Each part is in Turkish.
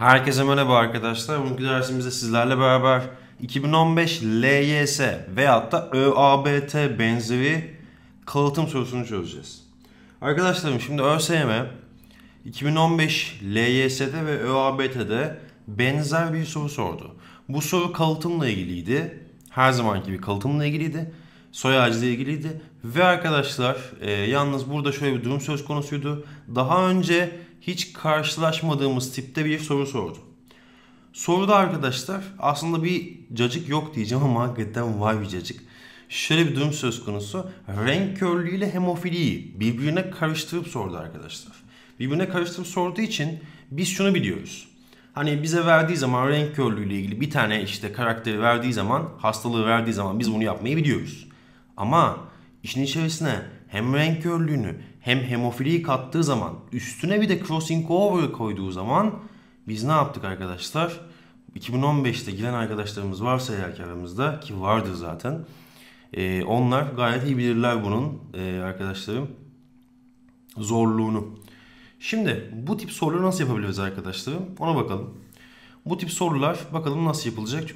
Herkese merhaba arkadaşlar. Bugünkü dersimizde sizlerle beraber 2015 LYS veyahut da ÖABT benzeri kalıtım sorusunu çözeceğiz. Arkadaşlarım şimdi ÖSYM 2015 LYS'de ve ÖABT'de benzer bir soru sordu. Bu soru kalıtımla ilgiliydi. Her zamanki gibi kalıtımla ilgiliydi. Soy ağacıyla ilgiliydi. Ve arkadaşlar e, yalnız burada şöyle bir durum söz konusuydu. Daha önce hiç karşılaşmadığımız tipte bir soru sordu. Soruda arkadaşlar aslında bir cacık yok diyeceğim ama hakikaten var bir cacık. Şöyle bir durum söz konusu. Renk körlüğü ile hemofiliyi birbirine karıştırıp sordu arkadaşlar. Birbirine karıştırıp sorduğu için biz şunu biliyoruz. Hani bize verdiği zaman renk körlüğü ile ilgili bir tane işte karakteri verdiği zaman, hastalığı verdiği zaman biz bunu yapmayı biliyoruz. Ama işin içerisine hem renk körlüğünü hem hemofiliyi kattığı zaman üstüne bir de crossing over koyduğu zaman biz ne yaptık arkadaşlar? 2015'te giren arkadaşlarımız varsa eğer ki aramızda ki vardır zaten. E, onlar gayet iyi bilirler bunun e, arkadaşlarım zorluğunu. Şimdi bu tip soruları nasıl yapabiliriz arkadaşlarım? Ona bakalım. Bu tip sorular bakalım nasıl yapılacak?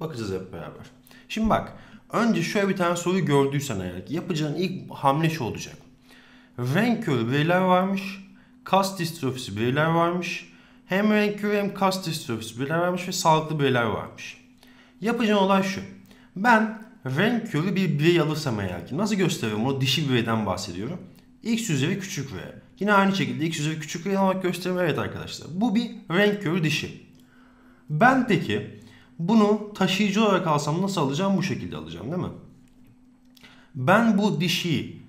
Bakacağız hep beraber. Şimdi bak önce şöyle bir tane soruyu gördüysen eğer ki yapacağın ilk hamle şu olacak. Renk körü bireyler varmış. Kas distrofisi bireyler varmış. Hem renk körü hem kas distrofisi bireyler varmış ve sağlıklı bireyler varmış. Yapacağın olay şu. Ben renk körü bir birey alırsam eğer ki nasıl gösteriyorum onu dişi bireyden bahsediyorum. X üzeri küçük V. Yine aynı şekilde X üzeri küçük V olarak gösteriyorum. Evet arkadaşlar bu bir renk körü dişi. Ben peki bunu taşıyıcı olarak alsam nasıl alacağım? Bu şekilde alacağım değil mi? Ben bu dişiyi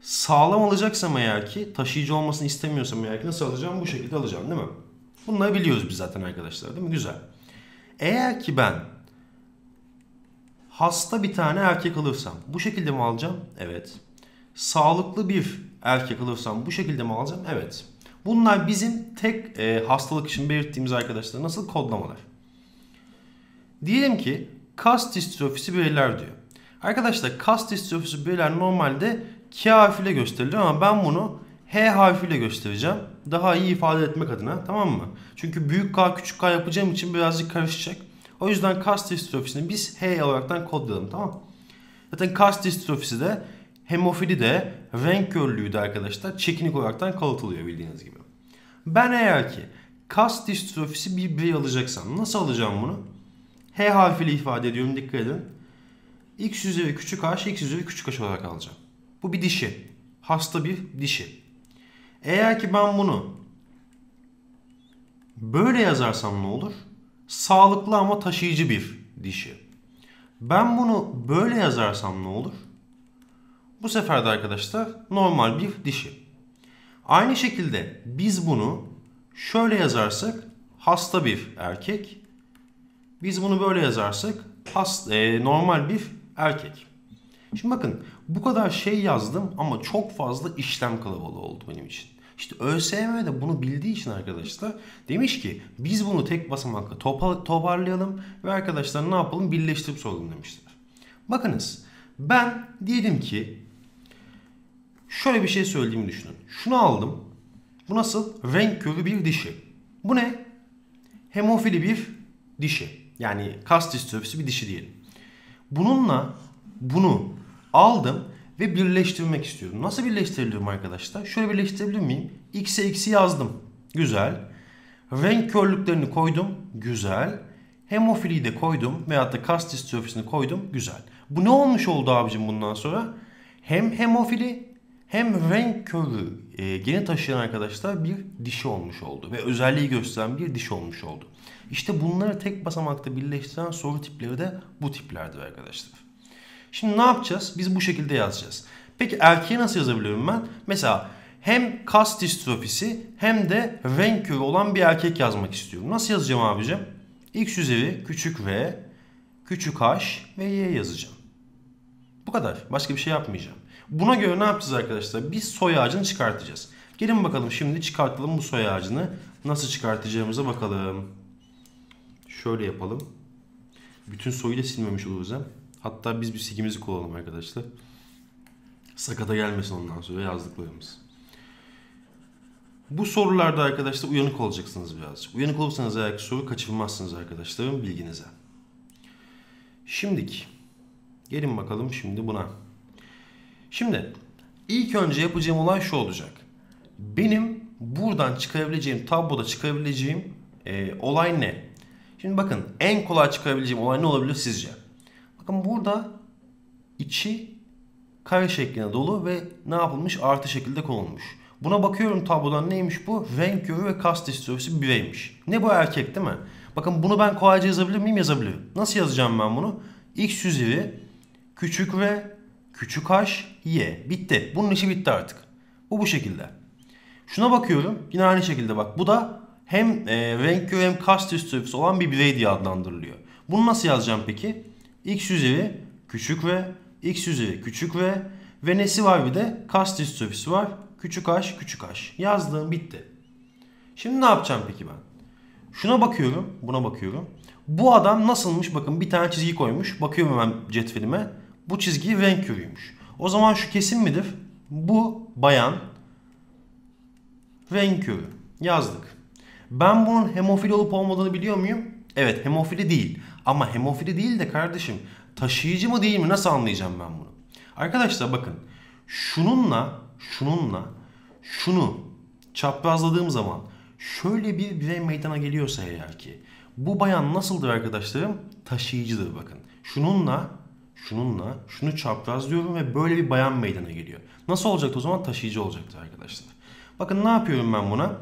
sağlam alacaksam eğer ki taşıyıcı olmasını istemiyorsam eğer ki nasıl alacağım? Bu şekilde alacağım değil mi? Bunları biliyoruz biz zaten arkadaşlar değil mi? Güzel. Eğer ki ben hasta bir tane erkek alırsam bu şekilde mi alacağım? Evet. Sağlıklı bir erkek alırsam bu şekilde mi alacağım? Evet. Bunlar bizim tek e, hastalık için belirttiğimiz arkadaşlar nasıl kodlamalar. Diyelim ki kas distrofisi bireyler diyor. Arkadaşlar kas distrofisi bireyler normalde K harfiyle gösterilir ama ben bunu H harfiyle göstereceğim. Daha iyi ifade etmek adına tamam mı? Çünkü büyük K küçük K yapacağım için birazcık karışacak. O yüzden kas distrofisini biz H olaraktan kodlayalım tamam Zaten kas distrofisi de hemofili de renk körlüğü de arkadaşlar çekinik olaraktan kalıtılıyor bildiğiniz gibi. Ben eğer ki kas distrofisi bir birey alacaksam nasıl alacağım bunu? H harfiyle ifade ediyorum dikkat edin. X üzeri küçük h, x üzeri küçük h olarak alacağım. Bu bir dişi. Hasta bir dişi. Eğer ki ben bunu böyle yazarsam ne olur? Sağlıklı ama taşıyıcı bir dişi. Ben bunu böyle yazarsam ne olur? Bu sefer de arkadaşlar normal bir dişi. Aynı şekilde biz bunu şöyle yazarsak hasta bir erkek. Biz bunu böyle yazarsak hasta, e, normal bir erkek. Şimdi bakın bu kadar şey yazdım ama çok fazla işlem kalabalığı oldu benim için. İşte ÖSYM de bunu bildiği için arkadaşlar demiş ki biz bunu tek basamakla toparlayalım ve arkadaşlar ne yapalım birleştirip soralım demişler. Bakınız ben diyelim ki şöyle bir şey söylediğimi düşünün. Şunu aldım. Bu nasıl? Renk körü bir dişi. Bu ne? Hemofili bir dişi. Yani kas distrofisi bir dişi diyelim. Bununla bunu aldım ve birleştirmek istiyorum. Nasıl birleştirebilirim arkadaşlar? Şöyle birleştirebilir miyim? X'e X'i yazdım. Güzel. Renk körlüklerini koydum. Güzel. Hemofiliyi de koydum. Veyahut da kas distrofisini koydum. Güzel. Bu ne olmuş oldu abicim bundan sonra? Hem hemofili hem renk körü e, geni taşıyan arkadaşlar bir dişi olmuş oldu. Ve özelliği gösteren bir dişi olmuş oldu. İşte bunları tek basamakta birleştiren soru tipleri de bu tiplerdir arkadaşlar. Şimdi ne yapacağız? Biz bu şekilde yazacağız. Peki erkeğe nasıl yazabiliyorum ben? Mesela hem kas distrofisi hem de renk körü olan bir erkek yazmak istiyorum. Nasıl yazacağım abicim? X üzeri küçük v, küçük h ve y yazacağım. Bu kadar. Başka bir şey yapmayacağım. Buna göre ne yapacağız arkadaşlar? Biz soy ağacını çıkartacağız. Gelin bakalım şimdi çıkartalım bu soy ağacını. Nasıl çıkartacağımıza bakalım. Şöyle yapalım. Bütün soyu da silmemiş oluruz hem. Hatta biz bir sigimizi kullanalım arkadaşlar. Sakata gelmesin ondan sonra yazdıklarımız. Bu sorularda arkadaşlar uyanık olacaksınız birazcık. Uyanık olursanız eğer soru kaçırmazsınız arkadaşlarım bilginize. Şimdiki. Gelin bakalım şimdi buna. Şimdi ilk önce yapacağım olay şu olacak. Benim buradan çıkarabileceğim, tabloda çıkarabileceğim e, olay ne? Şimdi bakın en kolay çıkarabileceğim olay ne olabilir sizce? Bakın burada içi kare şeklinde dolu ve ne yapılmış? Artı şekilde konulmuş. Buna bakıyorum tablodan neymiş bu? Renk körü ve kas distörfisi bireymiş. Ne bu erkek değil mi? Bakın bunu ben kolayca yazabilir miyim? Yazabilirim. Nasıl yazacağım ben bunu? X üzeri küçük ve küçük h y. Bitti. Bunun işi bitti artık. Bu bu şekilde. Şuna bakıyorum. Yine aynı şekilde bak. Bu da hem e, renk körü hem kas distörfisi olan bir birey diye adlandırılıyor. Bunu nasıl yazacağım peki? X üzeri küçük ve x üzeri küçük ve ve nesi var bir de kas distrofisi var. Küçük h küçük h. Yazdım bitti. Şimdi ne yapacağım peki ben? Şuna bakıyorum, buna bakıyorum. Bu adam nasılmış? Bakın bir tane çizgi koymuş. Bakıyorum hemen cetvelime. Bu çizgi renk körüymüş. O zaman şu kesin midir? Bu bayan körü. Yazdık. Ben bunun hemofili olup olmadığını biliyor muyum? Evet hemofili değil. Ama hemofili değil de kardeşim taşıyıcı mı değil mi nasıl anlayacağım ben bunu? Arkadaşlar bakın şununla şununla şunu çaprazladığım zaman şöyle bir birey meydana geliyorsa eğer ki bu bayan nasıldır arkadaşlarım? Taşıyıcıdır bakın. Şununla şununla şunu çaprazlıyorum ve böyle bir bayan meydana geliyor. Nasıl olacaktı o zaman? Taşıyıcı olacaktı arkadaşlar. Bakın ne yapıyorum ben buna?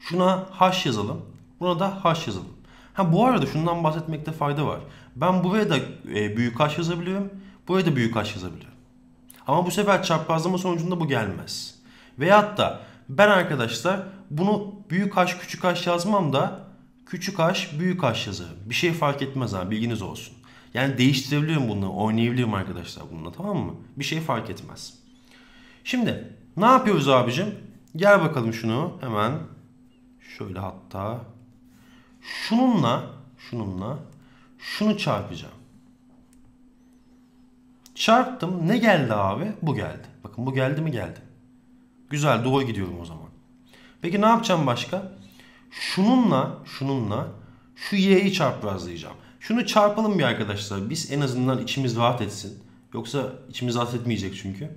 Şuna H yazalım. Buna da H yazalım. Ha bu arada şundan bahsetmekte fayda var. Ben buraya da e, büyük H yazabiliyorum. Buraya da büyük H yazabiliyorum. Ama bu sefer çaprazlama sonucunda bu gelmez. Veyahut da ben arkadaşlar bunu büyük H küçük H yazmam da küçük H büyük H yazarım. Bir şey fark etmez ha bilginiz olsun. Yani değiştirebiliyorum bunu, oynayabiliyorum arkadaşlar bununla tamam mı? Bir şey fark etmez. Şimdi ne yapıyoruz abicim? Gel bakalım şunu hemen şöyle hatta şununla şununla şunu çarpacağım. Çarptım. Ne geldi abi? Bu geldi. Bakın bu geldi mi geldi. Güzel doğru gidiyorum o zaman. Peki ne yapacağım başka? Şununla şununla şu y'yi çarprazlayacağım. Şunu çarpalım bir arkadaşlar. Biz en azından içimiz rahat etsin. Yoksa içimiz rahat etmeyecek çünkü.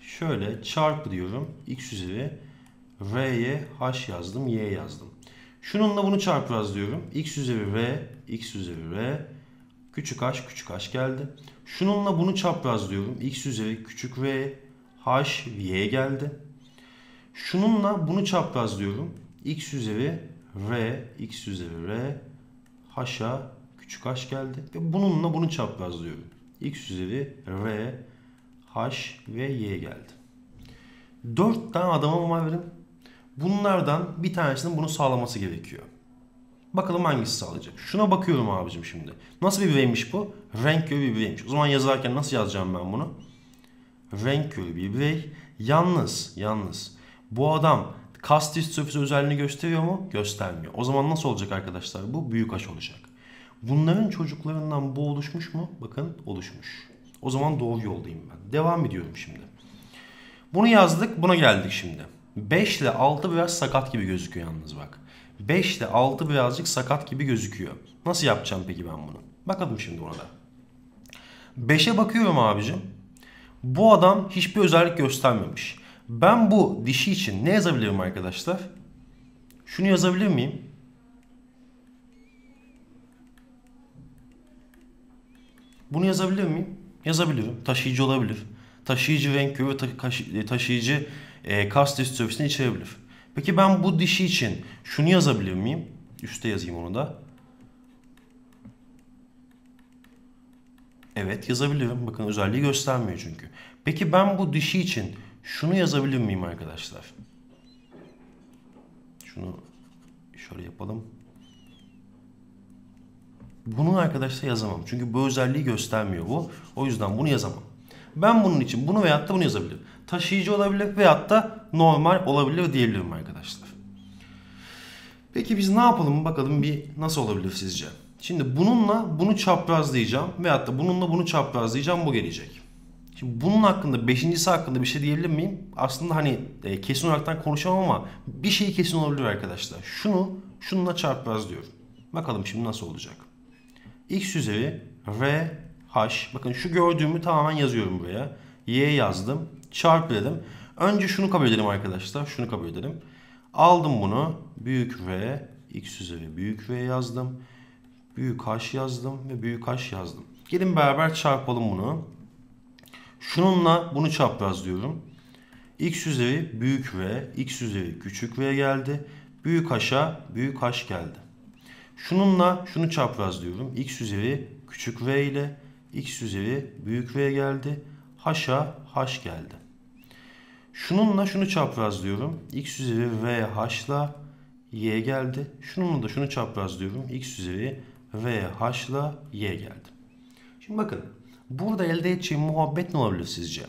Şöyle çarpı diyorum. x üzeri r'ye h yazdım y yazdım. Şununla bunu çarprazlıyorum. x üzeri r, x üzeri r, küçük h, küçük h geldi. Şununla bunu çaprazlıyorum. x üzeri küçük r, h, y geldi. Şununla bunu çaprazlıyorum. x üzeri r, x üzeri r, h'a küçük h geldi. Ve bununla bunu çaprazlıyorum. x üzeri r, h ve y geldi. Dört tane adamım var benim. Bunlardan bir tanesinin bunu sağlaması gerekiyor. Bakalım hangisi sağlayacak. Şuna bakıyorum abicim şimdi. Nasıl bir bireymiş bu? Renk körü bir bireymiş. O zaman yazarken nasıl yazacağım ben bunu? Renk körü bir birey. Yalnız, yalnız. Bu adam kas distrofisi özelliğini gösteriyor mu? Göstermiyor. O zaman nasıl olacak arkadaşlar? Bu büyük aş olacak. Bunların çocuklarından bu oluşmuş mu? Bakın oluşmuş. O zaman doğru yoldayım ben. Devam ediyorum şimdi. Bunu yazdık, buna geldik şimdi. 5 ile 6 biraz sakat gibi gözüküyor yalnız bak. 5 ile 6 birazcık sakat gibi gözüküyor. Nasıl yapacağım peki ben bunu? Bakalım şimdi ona da. 5'e bakıyorum abicim. Bu adam hiçbir özellik göstermemiş. Ben bu dişi için ne yazabilirim arkadaşlar? Şunu yazabilir miyim? Bunu yazabilir miyim? Yazabilirim. Taşıyıcı olabilir. Taşıyıcı renk ve taşıyıcı e, kas distofisini içerebilir. Peki ben bu dişi için şunu yazabilir miyim? Üste yazayım onu da. Evet yazabilirim. Bakın özelliği göstermiyor çünkü. Peki ben bu dişi için şunu yazabilir miyim arkadaşlar? Şunu şöyle yapalım. Bunu arkadaşlar yazamam. Çünkü bu özelliği göstermiyor bu. O yüzden bunu yazamam. Ben bunun için bunu veyahut da bunu yazabilirim. Taşıyıcı olabilir veyahut da normal olabilir diyebilirim arkadaşlar. Peki biz ne yapalım bakalım bir nasıl olabilir sizce? Şimdi bununla bunu çaprazlayacağım veyahut da bununla bunu çaprazlayacağım bu gelecek. Şimdi bunun hakkında, beşincisi hakkında bir şey diyebilir miyim? Aslında hani e, kesin olaraktan konuşamam ama bir şey kesin olabilir arkadaşlar. Şunu şununla çarpmaz diyorum. Bakalım şimdi nasıl olacak. X üzeri R H. Bakın şu gördüğümü tamamen yazıyorum buraya. Y yazdım. Çarpı dedim. Önce şunu kabul edelim arkadaşlar. Şunu kabul edelim. Aldım bunu. Büyük R. X üzeri büyük R yazdım. Büyük H yazdım ve büyük H yazdım. Gelin beraber çarpalım bunu. Şununla bunu çapraz diyorum. X üzeri büyük V, X üzeri küçük V geldi. Büyük H'a büyük H geldi. Şununla şunu çapraz diyorum. X üzeri küçük V ile X üzeri büyük V geldi. H'a H geldi. Şununla şunu çapraz diyorum. X üzeri V H'la Y geldi. Şununla da şunu çapraz diyorum. X üzeri V H'la Y geldi. Şimdi bakın Burada elde edeceğim muhabbet ne olabilir sizce?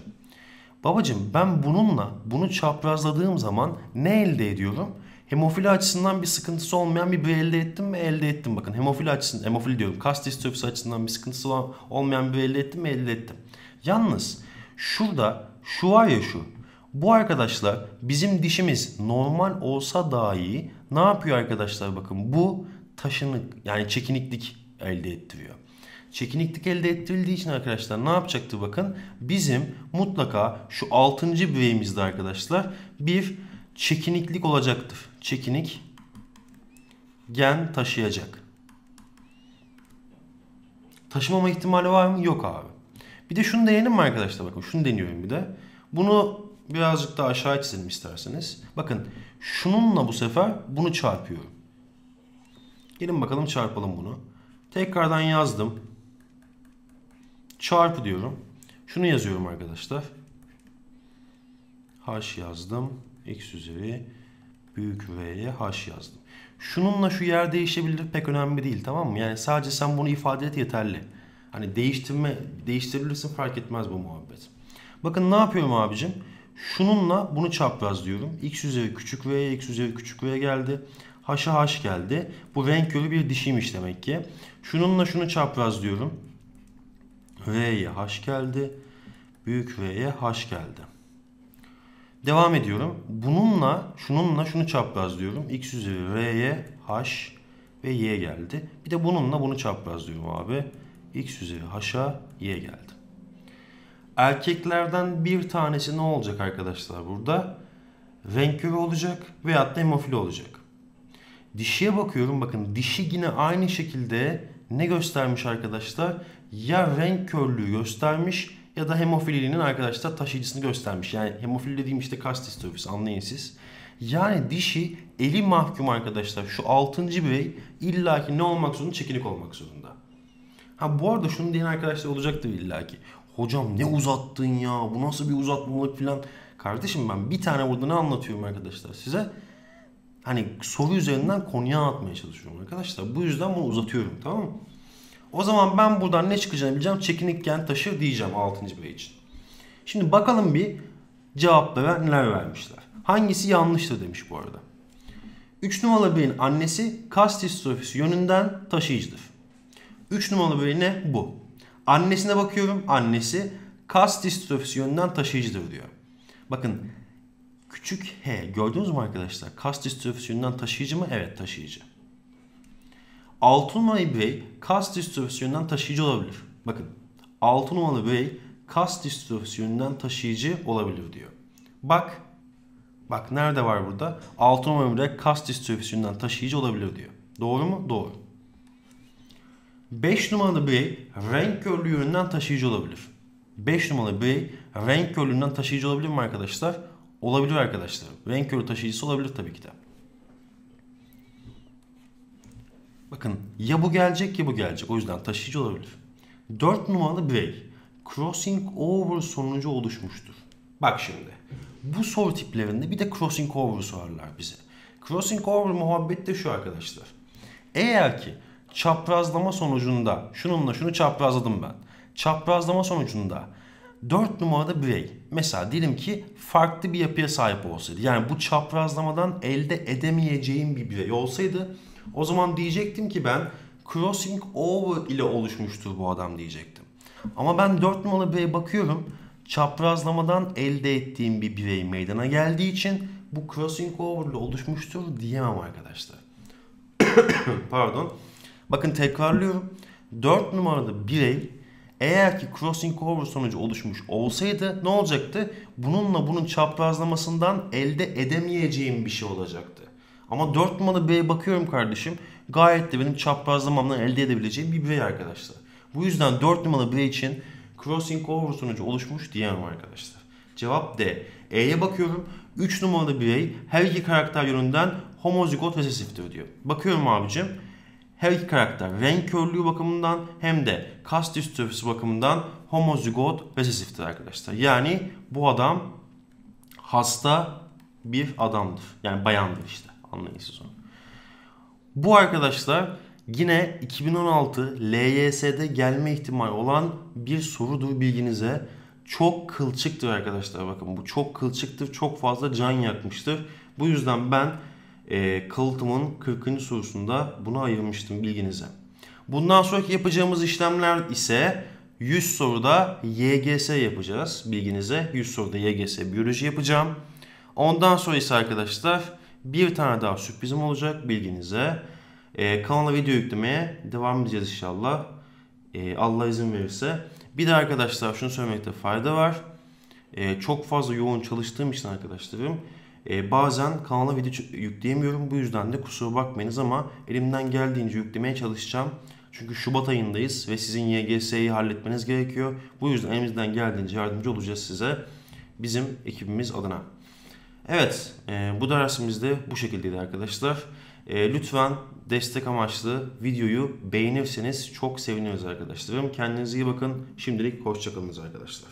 Babacım ben bununla bunu çaprazladığım zaman ne elde ediyorum? Hemofili açısından bir sıkıntısı olmayan bir birey elde ettim mi? Elde ettim bakın. Hemofili açısından, hemofili diyorum. Kas distrofisi açısından bir sıkıntısı olmayan bir elde ettim mi? Elde ettim. Yalnız şurada şu var ya şu. Bu arkadaşlar bizim dişimiz normal olsa dahi ne yapıyor arkadaşlar bakın bu taşınık yani çekiniklik elde ettiriyor. Çekiniklik elde ettirildiği için arkadaşlar ne yapacaktı bakın. Bizim mutlaka şu 6. bireyimizde arkadaşlar bir çekiniklik olacaktır. Çekinik gen taşıyacak. Taşımama ihtimali var mı? Yok abi. Bir de şunu deneyelim mi arkadaşlar? Bakın şunu deniyorum bir de. Bunu birazcık daha aşağı çizelim isterseniz. Bakın şununla bu sefer bunu çarpıyorum. Gelin bakalım çarpalım bunu. Tekrardan yazdım. Çarpı diyorum. Şunu yazıyorum arkadaşlar. H yazdım. X üzeri büyük V'ye H yazdım. Şununla şu yer değişebilir pek önemli değil tamam mı? Yani sadece sen bunu ifade et yeterli. Hani değiştirme, değiştirebilirsin fark etmez bu muhabbet. Bakın ne yapıyorum abicim? Şununla bunu çapraz diyorum. X üzeri küçük V'ye X üzeri küçük V geldi. H'a H geldi. Bu renk körü bir dişiymiş demek ki. Şununla şunu çapraz diyorum. V'ye H geldi. Büyük V'ye H geldi. Devam ediyorum. Bununla şununla şunu çapraz diyorum. X üzeri R'ye H ve Y geldi. Bir de bununla bunu çapraz diyorum abi. X üzeri H'a Y geldi. Erkeklerden bir tanesi ne olacak arkadaşlar burada? Renk körü olacak veyahut da hemofili olacak. Dişiye bakıyorum bakın dişi yine aynı şekilde ne göstermiş arkadaşlar? Ya renk körlüğü göstermiş ya da hemofililiğinin arkadaşlar taşıyıcısını göstermiş. Yani hemofili dediğim işte kas distrofisi anlayın siz. Yani dişi eli mahkum arkadaşlar. Şu 6. birey illaki ne olmak zorunda? Çekinik olmak zorunda. Ha bu arada şunu diyen arkadaşlar olacaktır illaki. Hocam ne uzattın ya bu nasıl bir uzatmalık falan. Kardeşim ben bir tane burada ne anlatıyorum arkadaşlar size? Hani soru üzerinden konuya anlatmaya çalışıyorum arkadaşlar. Bu yüzden bunu uzatıyorum tamam mı? O zaman ben buradan ne çıkacağını bileceğim. Çekinik gen taşır diyeceğim 6. birey için. Şimdi bakalım bir cevaplara neler vermişler. Hangisi yanlıştır demiş bu arada. 3 numaralı bireyin annesi kas distrofisi yönünden taşıyıcıdır. 3 numaralı birey ne? Bu. Annesine bakıyorum. Annesi kas distrofisi yönünden taşıyıcıdır diyor. Bakın küçük h gördünüz mü arkadaşlar? Kas distrofisi yönünden taşıyıcı mı? Evet taşıyıcı. 6 numaralı birey kas distrofisi yönünden taşıyıcı olabilir. Bakın 6 numaralı birey kas distrofisi yönünden taşıyıcı olabilir diyor. Bak bak nerede var burada? 6 numaralı birey kas distrofisi yönünden taşıyıcı olabilir diyor. Doğru mu? Doğru. 5 numaralı birey renk körlüğü yönünden taşıyıcı olabilir. 5 numaralı birey renk körlüğünden taşıyıcı olabilir mi arkadaşlar? Olabilir arkadaşlar. Renk körü taşıyıcısı olabilir tabii ki de. Bakın ya bu gelecek ya bu gelecek. O yüzden taşıyıcı olabilir. 4 numaralı birey crossing over sonucu oluşmuştur. Bak şimdi. Bu soru tiplerinde bir de crossing over sorarlar bize. Crossing over muhabbette şu arkadaşlar. Eğer ki çaprazlama sonucunda şununla şunu çaprazladım ben. Çaprazlama sonucunda 4 numarada birey mesela diyelim ki farklı bir yapıya sahip olsaydı yani bu çaprazlamadan elde edemeyeceğim bir birey olsaydı o zaman diyecektim ki ben crossing over ile oluşmuştur bu adam diyecektim. Ama ben 4 numaralı bireye bakıyorum çaprazlamadan elde ettiğim bir birey meydana geldiği için bu crossing over ile oluşmuştur diyemem arkadaşlar. Pardon. Bakın tekrarlıyorum. 4 numaralı birey eğer ki crossing over sonucu oluşmuş olsaydı ne olacaktı? Bununla bunun çaprazlamasından elde edemeyeceğim bir şey olacaktı. Ama 4 numaralı bireye bakıyorum kardeşim. Gayet de benim çaprazlamamdan elde edebileceğim bir birey arkadaşlar. Bu yüzden 4 numaralı birey için crossing over sonucu oluşmuş diyemem arkadaşlar. Cevap D. E'ye bakıyorum. 3 numaralı birey her iki karakter yönünden homozigot resesiftir diyor. Bakıyorum abicim. Her iki karakter renk körlüğü bakımından hem de kas distrofisi bakımından homozigot resesiftir arkadaşlar. Yani bu adam hasta bir adamdır. Yani bayandır işte. Anlayın siz onu. Bu arkadaşlar yine 2016 LYS'de gelme ihtimali olan bir sorudur bilginize. Çok kılçıktır arkadaşlar bakın bu çok kılçıktır çok fazla can yakmıştır. Bu yüzden ben e, kalıtımın 40. sorusunda bunu ayırmıştım bilginize. Bundan sonraki yapacağımız işlemler ise 100 soruda YGS yapacağız bilginize. 100 soruda YGS biyoloji yapacağım. Ondan sonra ise arkadaşlar bir tane daha sürprizim olacak bilginize. Ee, kanala video yüklemeye devam edeceğiz inşallah. Ee, Allah izin verirse. Bir de arkadaşlar şunu söylemekte fayda var. Ee, çok fazla yoğun çalıştığım için arkadaşlarım e, bazen kanala video yükleyemiyorum. Bu yüzden de kusura bakmayınız ama elimden geldiğince yüklemeye çalışacağım. Çünkü Şubat ayındayız ve sizin YGS'yi halletmeniz gerekiyor. Bu yüzden elimizden geldiğince yardımcı olacağız size. Bizim ekibimiz adına. Evet, e, bu dersimiz de bu şekildeydi arkadaşlar. E, lütfen destek amaçlı videoyu beğenirseniz çok seviniriz arkadaşlarım. Kendinize iyi bakın. Şimdilik hoşçakalınız arkadaşlar.